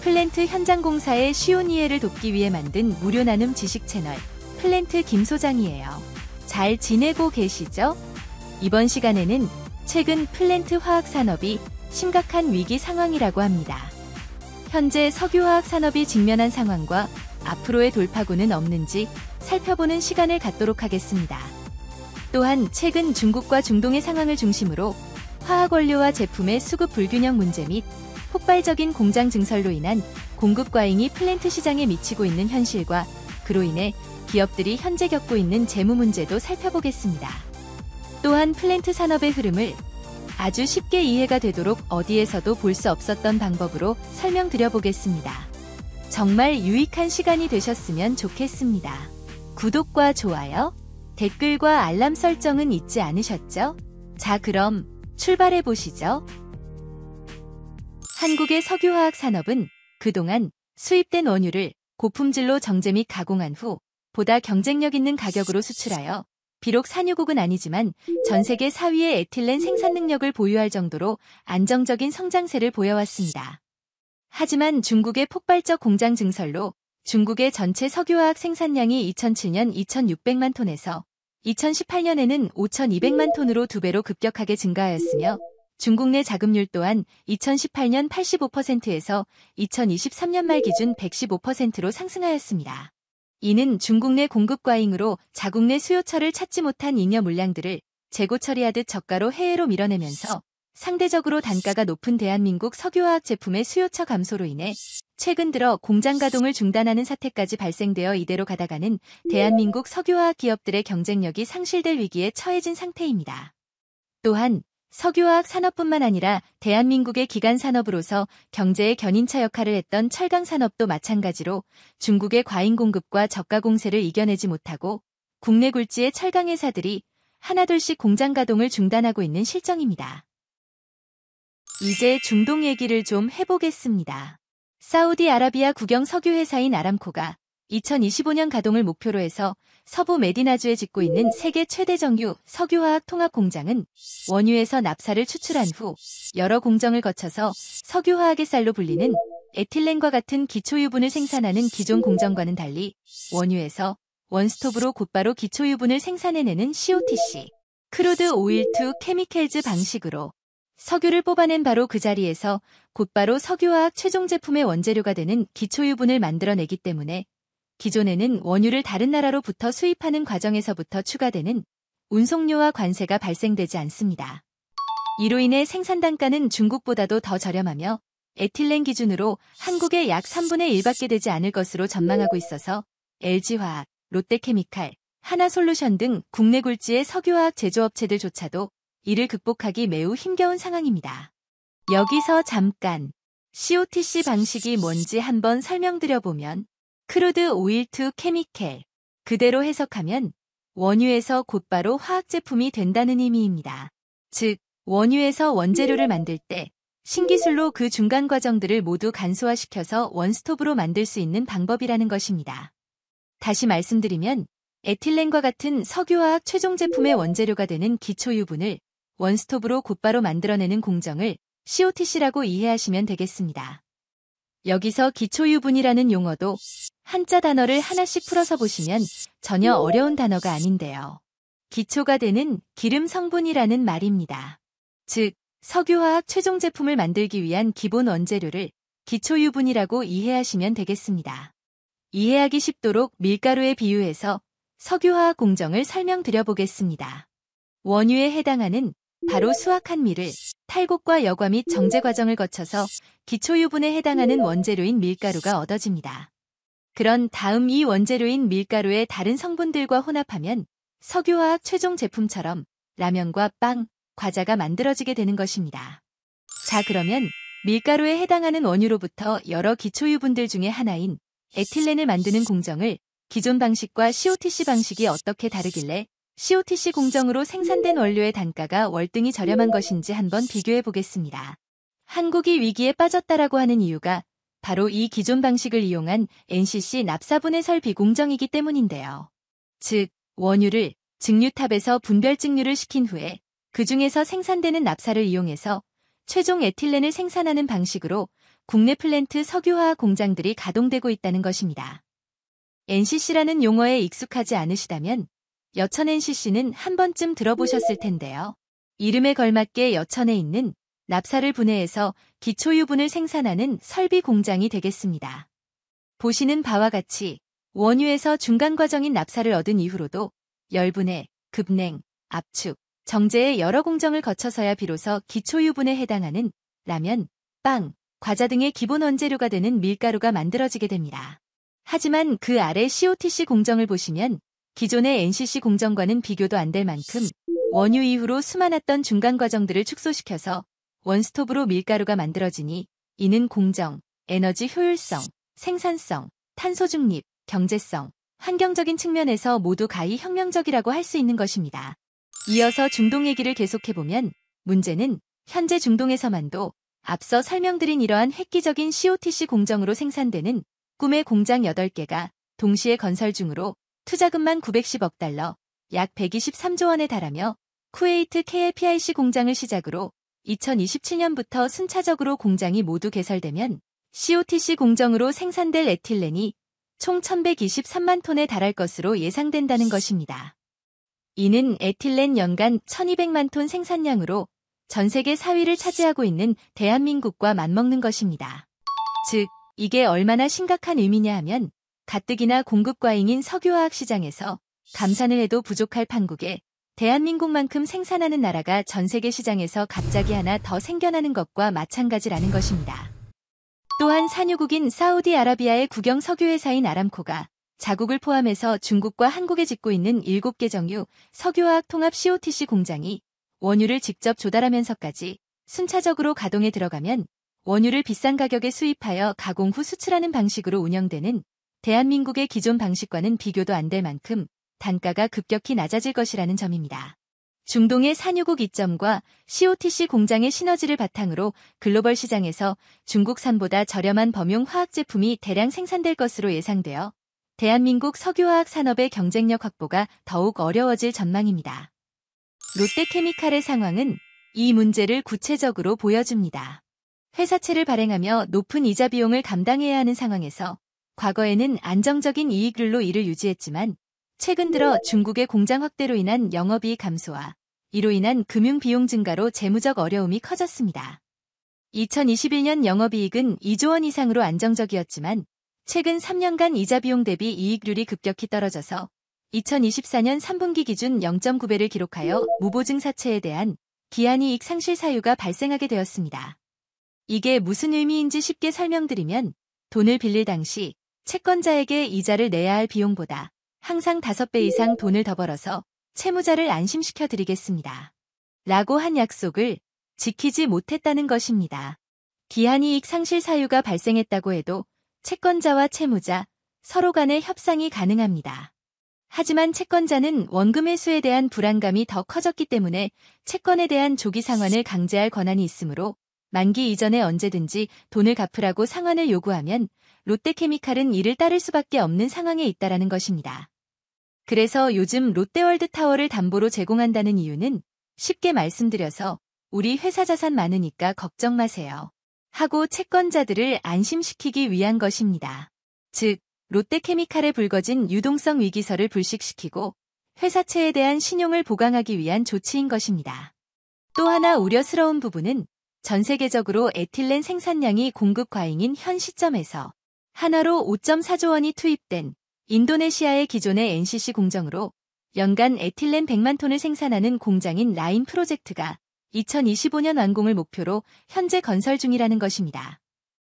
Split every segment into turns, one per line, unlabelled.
플랜트 현장 공사의 쉬운 이해를 돕기 위해 만든 무료 나눔 지식 채널 플랜트 김 소장이에요. 잘 지내고 계시죠? 이번 시간에는 최근 플랜트 화학 산업이 심각한 위기 상황이라고 합니다. 현재 석유화학 산업이 직면한 상황과 앞으로의 돌파구는 없는지 살펴보는 시간을 갖도록 하겠습니다. 또한 최근 중국과 중동의 상황을 중심으로 화학 원료와 제품의 수급 불균형 문제 및 폭발적인 공장 증설로 인한 공급 과잉이 플랜트 시장에 미치고 있는 현실과 그로 인해 기업들이 현재 겪고 있는 재무 문제도 살펴보겠습니다. 또한 플랜트 산업의 흐름을 아주 쉽게 이해가 되도록 어디에서도 볼 수 없었던 방법으로 설명드려 보겠습니다. 정말 유익한 시간이 되셨으면 좋겠습니다. 구독과 좋아요, 댓글과 알람 설정은 잊지 않으셨죠? 자, 그럼 출발해 보시죠. 한국의 석유화학 산업은 그동안 수입된 원유를 고품질로 정제 및 가공한 후 보다 경쟁력 있는 가격으로 수출하여 비록 산유국은 아니지만 전 세계 4위의 에틸렌 생산 능력을 보유할 정도로 안정적인 성장세를 보여왔습니다. 하지만 중국의 폭발적 공장 증설로 중국의 전체 석유화학 생산량이 2007년 2,600만 톤에서 2018년에는 5,200만 톤으로 두 배로 급격하게 증가하였으며 중국 내 자금률 또한 2018년 85%에서 2023년 말 기준 115%로 상승하였습니다. 이는 중국 내 공급 과잉으로 자국 내 수요처를 찾지 못한 잉여 물량들을 재고 처리하듯 저가로 해외로 밀어내면서 상대적으로 단가가 높은 대한민국 석유화학 제품의 수요처 감소로 인해 최근 들어 공장 가동을 중단하는 사태까지 발생되어 이대로 가다가는 대한민국 석유화학 기업들의 경쟁력이 상실될 위기에 처해진 상태입니다. 또한 석유화학 산업뿐만 아니라 대한민국의 기간 산업으로서 경제의 견인차 역할을 했던 철강 산업도 마찬가지로 중국의 과잉 공급과 저가 공세를 이겨내지 못하고 국내 굴지의 철강 회사들이 하나둘씩 공장 가동을 중단하고 있는 실정입니다. 이제 중동 얘기를 좀 해보겠습니다. 사우디아라비아 국영 석유 회사인 아람코가 2025년 가동을 목표로 해서 서부 메디나주에 짓고 있는 세계 최대 정유 석유화학 통합 공장은 원유에서 납사를 추출한 후 여러 공정을 거쳐서 석유화학의 쌀로 불리는 에틸렌과 같은 기초유분을 생산하는 기존 공정과는 달리 원유에서 원스톱으로 곧바로 기초유분을 생산해내는 COTC, Crude Oil to Chemicals 방식으로 석유를 뽑아낸 바로 그 자리에서 곧바로 석유화학 최종 제품의 원재료가 되는 기초유분을 만들어내기 때문에 기존에는 원유를 다른 나라로부터 수입하는 과정에서부터 추가되는 운송료와 관세가 발생되지 않습니다. 이로 인해 생산 단가는 중국보다도 더 저렴하며 에틸렌 기준으로 한국의 약 3분의 1밖에 되지 않을 것으로 전망하고 있어서 LG화학, 롯데케미칼, 한화솔루션 등 국내 굴지의 석유화학 제조업체들조차도 이를 극복하기 매우 힘겨운 상황입니다. 여기서 잠깐 COTC 방식이 뭔지 한번 설명드려보면 Crude Oil to Chemical. 그대로 해석하면 원유에서 곧바로 화학 제품이 된다는 의미입니다. 즉, 원유에서 원재료를 만들 때 신기술로 그 중간 과정들을 모두 간소화시켜서 원스톱으로 만들 수 있는 방법이라는 것입니다. 다시 말씀드리면 에틸렌과 같은 석유화학 최종 제품의 원재료가 되는 기초 유분을 원스톱으로 곧바로 만들어내는 공정을 COTC라고 이해하시면 되겠습니다. 여기서 기초유분이라는 용어도 한자 단어를 하나씩 풀어서 보시면 전혀 어려운 단어가 아닌데요. 기초가 되는 기름 성분이라는 말입니다. 즉, 석유화학 최종 제품을 만들기 위한 기본 원재료를 기초유분이라고 이해하시면 되겠습니다. 이해하기 쉽도록 밀가루에 비유해서 석유화학 공정을 설명드려 보겠습니다. 원유에 해당하는 바로 수확한 밀을 탈곡과 여과 및 정제 과정을 거쳐서 기초유분에 해당하는 원재료인 밀가루가 얻어집니다. 그런 다음 이 원재료인 밀가루의 다른 성분들과 혼합하면 석유화학 최종 제품처럼 라면과 빵, 과자가 만들어지게 되는 것입니다. 자, 그러면 밀가루에 해당하는 원유로부터 여러 기초유분들 중에 하나인 에틸렌을 만드는 공정을 기존 방식과 COTC 방식이 어떻게 다르길래 COTC 공정으로 생산된 원료의 단가가 월등히 저렴한 것인지 한번 비교해 보겠습니다. 한국이 위기에 빠졌다라고 하는 이유가 바로 이 기존 방식을 이용한 NCC 납사분해 설비 공정이기 때문인데요. 즉, 원유를 증류탑에서 분별 증류를 시킨 후에 그 중에서 생산되는 납사를 이용해서 최종 에틸렌을 생산하는 방식으로 국내 플랜트 석유화학 공장들이 가동되고 있다는 것입니다. NCC라는 용어에 익숙하지 않으시다면 여천 NCC는 한 번쯤 들어보셨을 텐데요. 이름에 걸맞게 여천에 있는 납사를 분해해서 기초유분을 생산하는 설비 공장이 되겠습니다. 보시는 바와 같이 원유에서 중간 과정인 납사를 얻은 이후로도 열분해, 급냉, 압축, 정제의 여러 공정을 거쳐서야 비로소 기초유분에 해당하는 라면, 빵, 과자 등의 기본 원재료가 되는 밀가루가 만들어지게 됩니다. 하지만 그 아래 COTC 공정을 보시면 기존의 NCC 공정과는 비교도 안 될 만큼 원유 이후로 수많았던 중간 과정들을 축소시켜서 원스톱으로 밀가루가 만들어지니 이는 공정, 에너지 효율성, 생산성, 탄소 중립, 경제성, 환경적인 측면에서 모두 가히 혁명적이라고 할 수 있는 것입니다. 이어서 중동 얘기를 계속해보면 문제는 현재 중동에서만도 앞서 설명드린 이러한 획기적인 COTC 공정으로 생산되는 꿈의 공장 8개가 동시에 건설 중으로 투자금만 910억 달러, 약 123조 원에 달하며 쿠웨이트 KLPIC 공장을 시작으로 2027년부터 순차적으로 공장이 모두 개설되면 COTC 공정으로 생산될 에틸렌이 총 1123만 톤에 달할 것으로 예상된다는 것입니다. 이는 에틸렌 연간 1200만 톤 생산량으로 전 세계 4위를 차지하고 있는 대한민국과 맞먹는 것입니다. 즉, 이게 얼마나 심각한 의미냐 하면 가뜩이나 공급 과잉인 석유화학 시장에서 감산을 해도 부족할 판국에 대한민국만큼 생산하는 나라가 전 세계 시장에서 갑자기 하나 더 생겨나는 것과 마찬가지라는 것입니다. 또한 산유국인 사우디아라비아의 국영 석유회사인 아람코가 자국을 포함해서 중국과 한국에 짓고 있는 7개 정유 석유화학 통합 COTC 공장이 원유를 직접 조달하면서까지 순차적으로 가동에 들어가면 원유를 비싼 가격에 수입하여 가공 후 수출하는 방식으로 운영되는 대한민국의 기존 방식과는 비교도 안 될 만큼 단가가 급격히 낮아질 것이라는 점입니다. 중동의 산유국 이점과 COTC 공장의 시너지를 바탕으로 글로벌 시장에서 중국산보다 저렴한 범용 화학 제품이 대량 생산될 것으로 예상되어 대한민국 석유화학 산업의 경쟁력 확보가 더욱 어려워질 전망입니다. 롯데케미칼의 상황은 이 문제를 구체적으로 보여줍니다. 회사채를 발행하며 높은 이자 비용을 감당해야 하는 상황에서 과거에는 안정적인 이익률로 이를 유지했지만 최근 들어 중국의 공장 확대로 인한 영업이익 감소와 이로 인한 금융 비용 증가로 재무적 어려움이 커졌습니다. 2021년 영업이익은 2조 원 이상으로 안정적이었지만 최근 3년간 이자 비용 대비 이익률이 급격히 떨어져서 2024년 3분기 기준 0.9배를 기록하여 무보증 사채에 대한 기한이익 상실 사유가 발생하게 되었습니다. 이게 무슨 의미인지 쉽게 설명드리면 돈을 빌릴 당시 채권자에게 이자를 내야 할 비용보다 항상 5배 이상 돈을 더 벌어서 채무자를 안심시켜 드리겠습니다. 라고 한 약속을 지키지 못했다는 것입니다. 기한이익 상실 사유가 발생했다고 해도 채권자와 채무자 서로 간의 협상이 가능합니다. 하지만 채권자는 원금 회수에 대한 불안감이 더 커졌기 때문에 채권에 대한 조기 상환을 강제할 권한이 있으므로 만기 이전에 언제든지 돈을 갚으라고 상환을 요구하면 롯데케미칼은 이를 따를 수밖에 없는 상황에 있다라는 것입니다. 그래서 요즘 롯데월드 타워를 담보로 제공한다는 이유는 쉽게 말씀드려서 우리 회사 자산 많으니까 걱정 마세요. 하고 채권자들을 안심시키기 위한 것입니다. 즉, 롯데케미칼에 불거진 유동성 위기설을 불식시키고 회사채에 대한 신용을 보강하기 위한 조치인 것입니다. 또 하나 우려스러운 부분은 전 세계적으로 에틸렌 생산량이 공급 과잉인 현 시점에서 하나로 5.4조 원이 투입된 인도네시아의 기존의 NCC 공정으로 연간 에틸렌 100만 톤을 생산하는 공장인 라인 프로젝트가 2025년 완공을 목표로 현재 건설 중이라는 것입니다.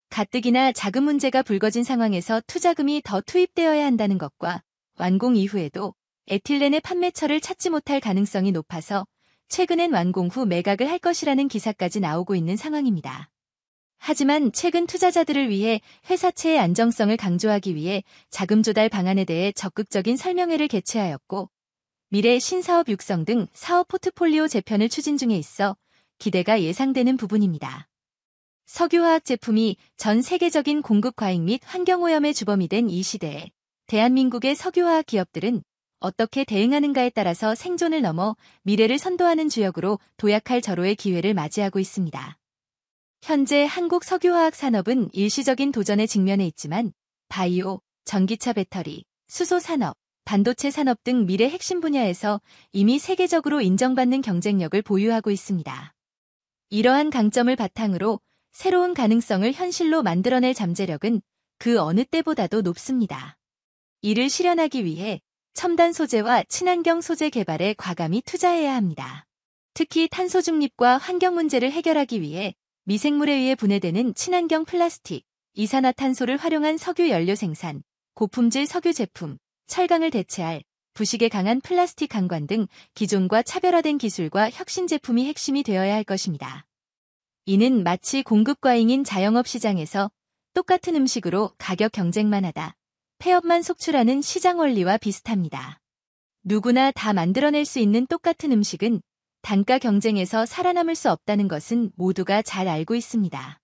가뜩이나 자금 문제가 불거진 상황에서 투자금이 더 투입되어야 한다는 것과 완공 이후에도 에틸렌의 판매처를 찾지 못할 가능성이 높아서 최근엔 완공 후 매각을 할 것이라는 기사까지 나오고 있는 상황입니다. 하지만 최근 투자자들을 위해 회사채의 안정성을 강조하기 위해 자금 조달 방안에 대해 적극적인 설명회를 개최하였고 미래 신사업 육성 등 사업 포트폴리오 재편을 추진 중에 있어 기대가 예상되는 부분입니다. 석유화학 제품이 전 세계적인 공급 과잉 및 환경오염의 주범이 된 이 시대에 대한민국의 석유화학 기업들은 어떻게 대응하는가에 따라서 생존을 넘어 미래를 선도하는 주역으로 도약할 절호의 기회를 맞이하고 있습니다. 현재 한국 석유화학 산업은 일시적인 도전에 직면해 있지만 바이오, 전기차 배터리, 수소 산업, 반도체 산업 등 미래 핵심 분야에서 이미 세계적으로 인정받는 경쟁력을 보유하고 있습니다. 이러한 강점을 바탕으로 새로운 가능성을 현실로 만들어낼 잠재력은 그 어느 때보다도 높습니다. 이를 실현하기 위해 첨단 소재와 친환경 소재 개발에 과감히 투자해야 합니다. 특히 탄소 중립과 환경 문제를 해결하기 위해 미생물에 의해 분해되는 친환경 플라스틱, 이산화탄소를 활용한 석유 연료 생산, 고품질 석유 제품, 철강을 대체할 부식에 강한 플라스틱 강관 등 기존과 차별화된 기술과 혁신 제품이 핵심이 되어야 할 것입니다. 이는 마치 공급 과잉인 자영업 시장에서 똑같은 음식으로 가격 경쟁만 하다 폐업만 속출하는 시장 원리와 비슷합니다. 누구나 다 만들어낼 수 있는 똑같은 음식은 단가 경쟁에서 살아남을 수 없다는 것은 모두가 잘 알고 있습니다.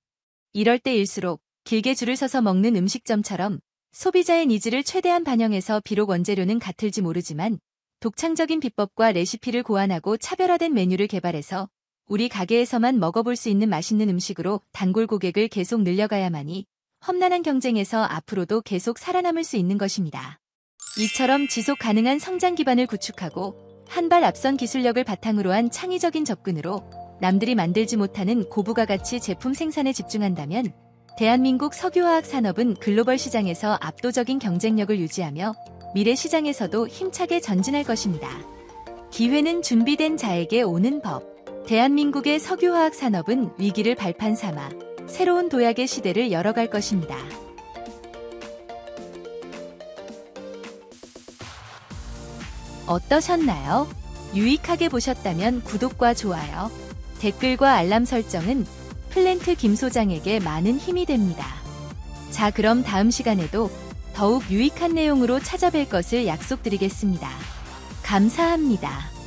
이럴 때일수록 길게 줄을 서서 먹는 음식점처럼 소비자의 니즈를 최대한 반영해서 비록 원재료는 같을지 모르지만 독창적인 비법과 레시피를 고안하고 차별화된 메뉴를 개발해서 우리 가게에서만 먹어볼 수 있는 맛있는 음식으로 단골 고객을 계속 늘려가야만이 험난한 경쟁에서 앞으로도 계속 살아남을 수 있는 것입니다. 이처럼 지속 가능한 성장 기반을 구축하고 한 발 앞선 기술력을 바탕으로 한 창의적인 접근으로 남들이 만들지 못하는 고부가 가치 제품 생산에 집중한다면 대한민국 석유화학 산업은 글로벌 시장에서 압도적인 경쟁력을 유지하며 미래 시장에서도 힘차게 전진할 것입니다. 기회는 준비된 자에게 오는 법. 대한민국의 석유화학 산업은 위기를 발판 삼아 새로운 도약의 시대를 열어갈 것입니다. 어떠셨나요? 유익하게 보셨다면 구독과 좋아요, 댓글과 알람 설정은 플랜트 김 소장에게 많은 힘이 됩니다. 자, 그럼 다음 시간에도 더욱 유익한 내용으로 찾아뵐 것을 약속드리겠습니다. 감사합니다.